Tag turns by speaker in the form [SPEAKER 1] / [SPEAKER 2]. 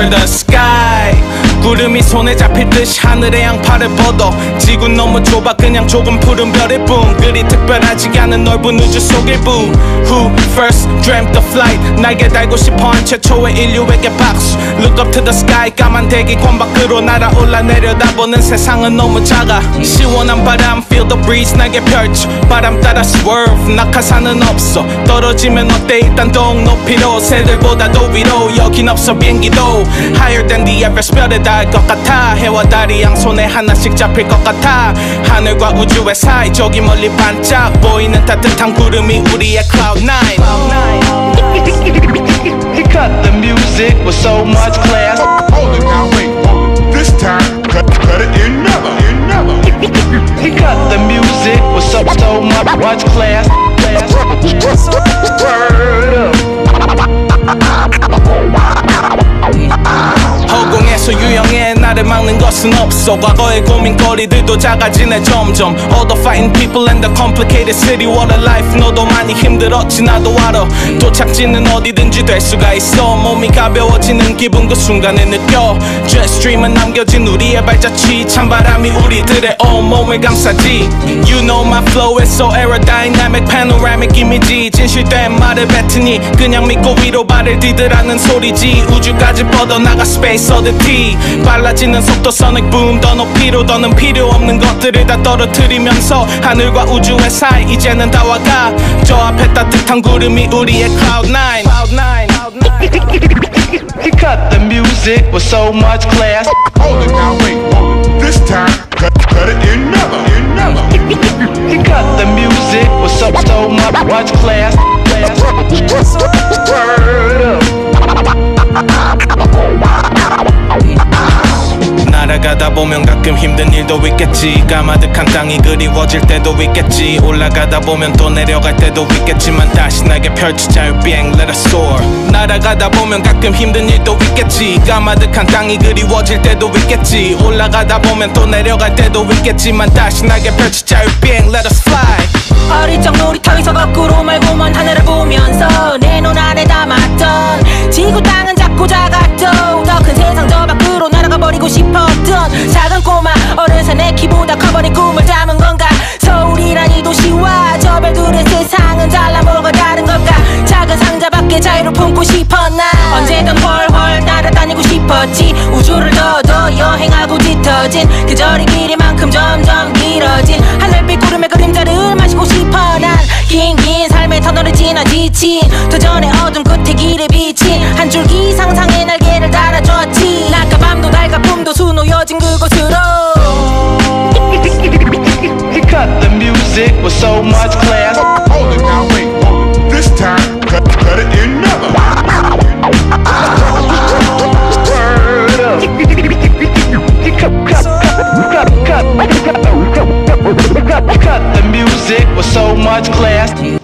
[SPEAKER 1] for the sky. 구름이 손에 잡힐 듯이 하늘의 양파를 뻗어. 지구 너무 좁아 그냥 조금 푸른 별일 뿐 그리 특별하지 않은 넓은 우주 속일 뿐 Who first dreamt the flight 날개 달고 싶어 한 최초의 인류에게 박수. Look up to the sky 까만 대기 권 밖으로 날아올라 내려다보는 세상은 너무 작아. 시원한 바람 feel the breeze 날개 펼쳐. 바람 따라 swerve 낙하산은 없어. 떨어지면 어때? 일단 동 높이로. 새들보다도 위로. 여긴 없어 비행기도. Higher than the Everest 별에 닿 을것 같아 해와 달이 양손에 하나씩 잡힐 것 같아 하늘과 우주의 사이 저기 멀리 반짝 보이는 따뜻한 구름이 우리의 Cloud9
[SPEAKER 2] He cut the music with so much class.
[SPEAKER 3] Hold it now, wait, hold it. This time, cut, cut it in never, in never.
[SPEAKER 2] He cut the music with so so much, much class. class.
[SPEAKER 1] 나를 막는 것은 없어. 과거의 고민거리들도 작아지네 점점. All the fighting people and the complicated city What a life. 너도 많이 힘들었지 나도 알아. 도착지는 어디든지 될 수가 있어. 몸이 가벼워지는 기분 그 순간에 느껴. Jet stream은 남겨진 우리의 발자취. 찬바람이 우리들의 온몸을 감싸지. You know my flow is so aerodynamic. Panoramic 이미지 진실된 말을 뱉으니 그냥 믿고 위로 발을 디드라는 소리지. 우주까지 뻗어나가 space oddity 빨라 지는 속도 sonic boom 더 높이로 더는 필요 없는 것들을 다 떨어뜨리면서 하늘과 우주의 사이 이제는 다 와가 저 앞에 따뜻한 구름이 우리의 cloud9 cloud9
[SPEAKER 2] He cut the music with so much class.
[SPEAKER 3] Hold it now, wait, hold it. This time, cut, cut it in never, in never.
[SPEAKER 2] He cut the music with so so much, much class. class.
[SPEAKER 1] 날아가다 보면 가끔 힘든 일도 있겠지. 까마득한 땅이 그리워질 때도 있겠지. 올라가다 보면 또 내려갈 때도 있겠지만 다시 날개 펼치 자유비행 let us soar. 날아가다 보면 가끔 힘든 일도 있겠지. 까마득한 땅이 그리워질 때도 있겠지. 올라가다 보면 또 내려갈 때도 있겠지만 다시 날개 펼치 자유비행 let us fly.
[SPEAKER 4] 어릴 적 놀이터에서 거꾸로 말고만 하늘을 보면서 내 눈 안에 담았던 자유를 품고 싶어 나? 언제든 훨훨 날아다니고 싶었지. 우주를 더더 여행하고 짙어진 계절의 길이만큼 점점 길어진 하늘빛 구름의 그림자를 마시고 싶어. 난 긴긴 삶의 터널을 지나 지친 도전의 어둠 끝에 길에 비친 한 줄기 상상의 날개를 달아줬지. 낮과 밤도 달과 꿈도 수놓여진 그곳으
[SPEAKER 2] much class.